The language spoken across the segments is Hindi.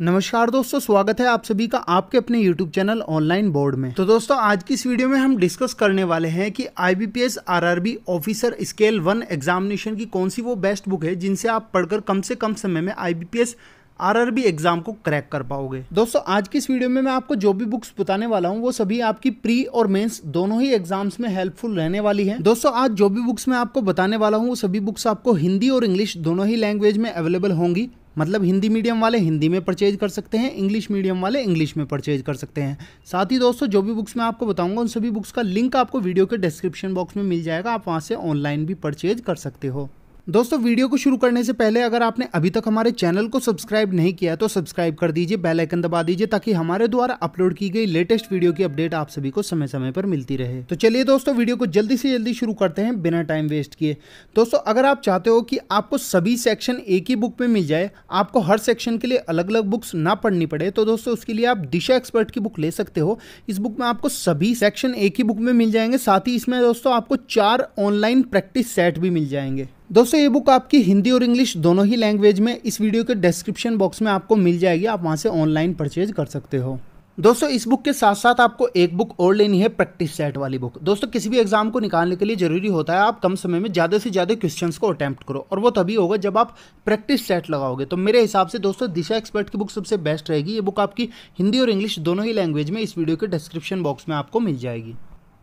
नमस्कार दोस्तों, स्वागत है आप सभी का आपके अपने YouTube चैनल ऑनलाइन बोर्ड में। तो दोस्तों, आज की इस वीडियो में हम डिस्कस करने वाले हैं कि IBPS RRB officer scale one examination की कौन सी वो बेस्ट बुक है जिनसे आप पढ़कर कम से कम समय में IBPS आरआरबी एग्ज़ाम को क्रैक कर पाओगे। दोस्तों, आज की इस वीडियो में मैं आपको जो भी बुक्स बताने वाला हूँ, वो सभी आपकी प्री और मेंस दोनों ही एग्ज़ाम्स में हेल्पफुल रहने वाली है। दोस्तों, आज जो भी बुक्स मैं आपको बताने वाला हूँ, वो सभी बुक्स आपको हिंदी और इंग्लिश दोनों ही लैंग्वेज में अवेलेबल होंगी। मतलब हिंदी मीडियम वाले हिंदी में परचेज कर सकते हैं, इंग्लिश मीडियम वाले इंग्लिश में परचेज कर सकते हैं। साथ ही दोस्तों, जो भी बुक्स मैं आपको बताऊँगा, उन सभी बुक्स का लिंक आपको वीडियो के डिस्क्रिप्शन बॉक्स में मिल जाएगा। आप वहाँ से ऑनलाइन भी परचेज कर सकते हो। दोस्तों, वीडियो को शुरू करने से पहले अगर आपने अभी तक हमारे चैनल को सब्सक्राइब नहीं किया तो सब्सक्राइब कर दीजिए, बेल आइकन दबा दीजिए, ताकि हमारे द्वारा अपलोड की गई लेटेस्ट वीडियो की अपडेट आप सभी को समय समय पर मिलती रहे। तो चलिए दोस्तों, वीडियो को जल्दी से जल्दी शुरू करते हैं बिना टाइम वेस्ट किए। दोस्तों, अगर आप चाहते हो कि आपको सभी सेक्शन एक ही बुक में मिल जाए, आपको हर सेक्शन के लिए अलग अलग बुक्स ना पढ़नी पड़े तो दोस्तों, उसके लिए आप दिशा एक्सपर्ट की बुक ले सकते हो। इस बुक में आपको सभी सेक्शन एक ही बुक में मिल जाएँगे, साथ ही इसमें दोस्तों, आपको चार ऑनलाइन प्रैक्टिस सेट भी मिल जाएँगे। दोस्तों, ये बुक आपकी हिंदी और इंग्लिश दोनों ही लैंग्वेज में इस वीडियो के डिस्क्रिप्शन बॉक्स में आपको मिल जाएगी। आप वहाँ से ऑनलाइन परचेज कर सकते हो। दोस्तों, इस बुक के साथ साथ आपको एक बुक और लेनी है प्रैक्टिस सेट वाली बुक दोस्तों, किसी भी एग्ज़ाम को निकालने के लिए ज़रूरी होता है आप कम समय में ज़्यादा से ज़्यादा क्वेश्चंस को अटैम्प्ट करो और वो तभी होगा जब आप प्रैक्टिस सेट लगाओगे। तो मेरे हिसाब से दोस्तों, दिशा एक्सपर्ट की बुक सबसे बेस्ट रहेगी। ये बुक आपकी हिंदी और इंग्लिश दोनों ही लैंग्वेज में इस वीडियो के डिस्क्रिप्शन बॉक्स में आपको मिल जाएगी।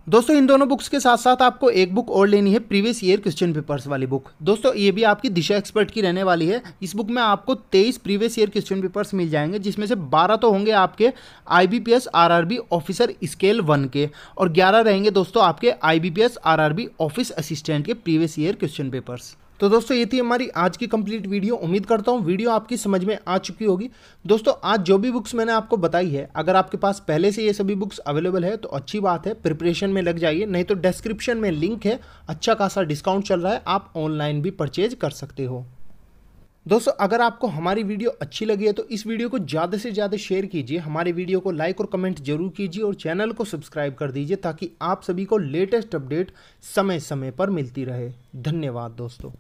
दोस्तों, इन दोनों बुक्स के साथ साथ आपको एक बुक और लेनी है प्रीवियस ईयर क्वेश्चन पेपर्स वाली बुक दोस्तों, ये भी आपकी दिशा एक्सपर्ट की रहने वाली है। इस बुक में आपको 23 प्रीवियस ईयर क्वेश्चन पेपर्स मिल जाएँगे, जिसमें से 12 तो होंगे आपके IBPS RRB officer scale one के, और 11 रहेंगे दोस्तों आपके आईबीपीएस आरआरबी ऑफ़िस असिस्टेंट के प्रीवियस ईयर क्वेश्चन पेपर्स तो दोस्तों, ये थी हमारी आज की कंप्लीट वीडियो उम्मीद करता हूँ वीडियो आपकी समझ में आ चुकी होगी। दोस्तों, आज जो भी बुक्स मैंने आपको बताई है, अगर आपके पास पहले से ये सभी बुक्स अवेलेबल है तो अच्छी बात है प्रिपरेशन में लग जाइए। नहीं तो डिस्क्रिप्शन में लिंक है अच्छा खासा डिस्काउंट चल रहा है, आप ऑनलाइन भी परचेज कर सकते हो। दोस्तों, अगर आपको हमारी वीडियो अच्छी लगी है तो इस वीडियो को ज़्यादा से ज़्यादा शेयर कीजिए। हमारे वीडियो को लाइक और कमेंट ज़रूर कीजिए और चैनल को सब्सक्राइब कर दीजिए, ताकि आप सभी को लेटेस्ट अपडेट समय समय पर मिलती रहे। धन्यवाद दोस्तों।